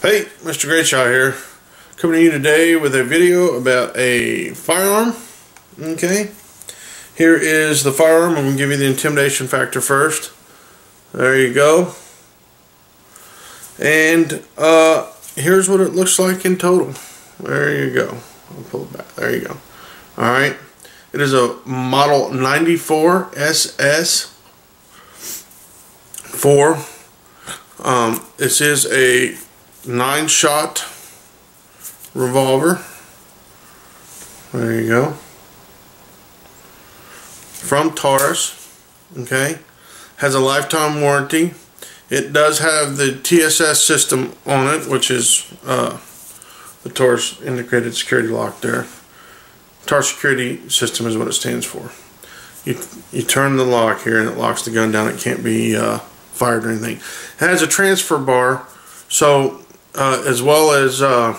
Hey, Mr. Greatshot here. Coming to you today with a video about a firearm. Okay. Here is the firearm. I'm going to give you the intimidation factor first. There you go. And uh, here's what it looks like in total. There you go. I'll pull it back. There you go. Alright. It is a model 94 SS 4. Um, this is a nine shot revolver. There you go. From Taurus. Okay. Has a lifetime warranty. It does have the TSS system on it, which is uh, the Taurus integrated security lock there. Taurus security system is what it stands for. You, you turn the lock here and it locks the gun down. It can't be uh, fired or anything. It has a transfer bar, so uh, as well as uh,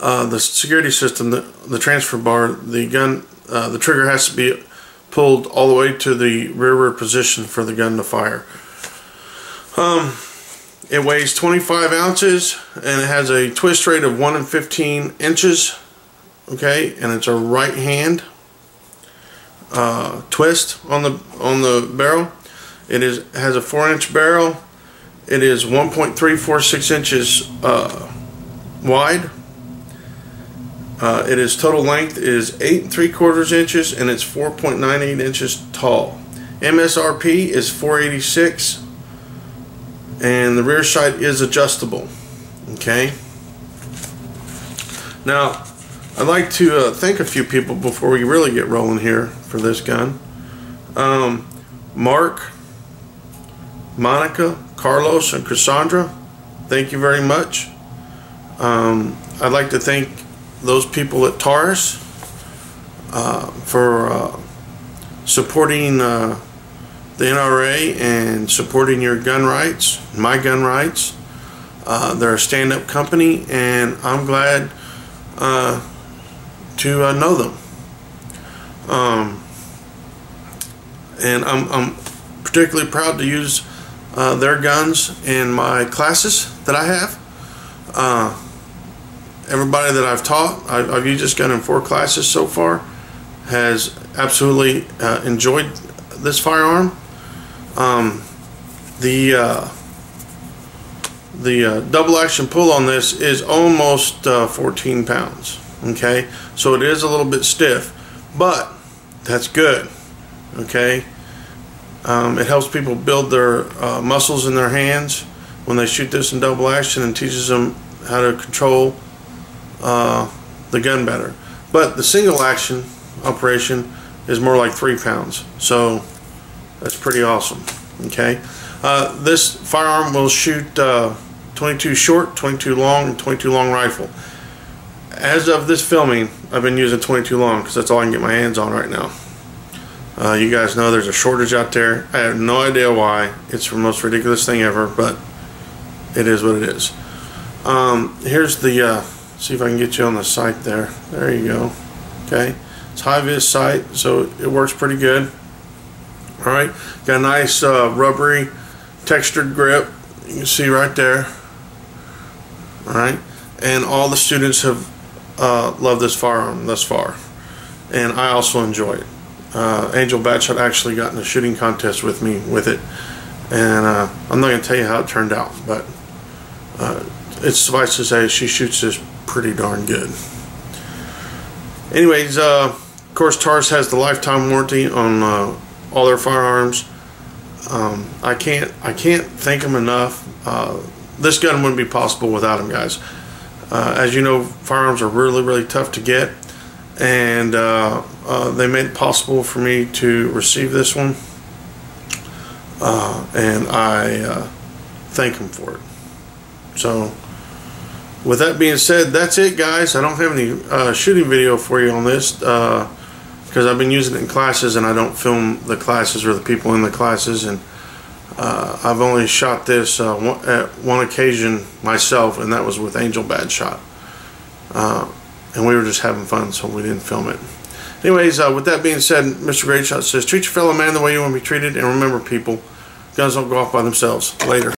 uh, the security system, the, the transfer bar, the gun, uh, the trigger has to be pulled all the way to the rearward position for the gun to fire. Um, it weighs 25 ounces and it has a twist rate of 1 in 15 inches. Okay, and it's a right hand uh, twist on the on the barrel. It is has a 4 inch barrel it is 1.346 inches uh, wide. Uh, it is total length is eight and three quarters inches and it's 4.98 inches tall. MSRP is 486 and the rear sight is adjustable. Okay. Now, I'd like to uh, thank a few people before we really get rolling here for this gun. Um, Mark, Monica, Carlos, and Cassandra, thank you very much. Um, I'd like to thank those people at Taurus uh, for uh, supporting uh, the NRA and supporting your gun rights, my gun rights. Uh, they're a stand-up company, and I'm glad uh, to uh, know them. Um, and I'm, I'm particularly proud to use uh, their guns in my classes that I have. Uh, everybody that I've taught, I've, I've, used this gun in four classes so far, has absolutely uh, enjoyed this firearm. Um, the uh, the uh, double action pull on this is almost uh, 14 pounds. Okay, so it is a little bit stiff, but that's good. Okay. Um, it helps people build their uh, muscles in their hands when they shoot this in double action and teaches them how to control uh, the gun better. But the single action operation is more like three pounds. So that's pretty awesome. Okay. Uh, this firearm will shoot uh, 22 short, 22 long, and 22 long rifle. As of this filming, I've been using 22 long because that's all I can get my hands on right now. Uh, you guys know there's a shortage out there. I have no idea why. It's the most ridiculous thing ever, but it is what it is. Um, here's the, uh, see if I can get you on the sight there. There you go. Okay. It's high vis sight, so it works pretty good. All right. Got a nice uh, rubbery textured grip. You can see right there. All right. And all the students have uh, loved this firearm thus far. And I also enjoy it uh, Angel Badshot actually got in a shooting contest with me with it, and uh, I'm not going to tell you how it turned out, but uh, it's suffice to say she shoots this pretty darn good. Anyways, uh, of course, Taurus has the lifetime warranty on uh, all their firearms. Um, I can't I can't thank them enough. Uh, this gun wouldn't be possible without them, guys. as you know, firearms are really really tough to get and uh, uh, they made it possible for me to receive this one. Uh, and I uh, thank them for it. So with that being said that's it guys. I don't have any uh, shooting video for you on this because uh, I've been using it in classes and I don't film the classes or the people in the classes. And I've only shot this at one occasion myself and that was with Angel Bad Shot and we were just having fun, so we didn't film it. Anyways, uh, with that being said, Mr. Greatshot says, treat your fellow man the way you want to be treated, and remember, people, guns don't go off by themselves. Later.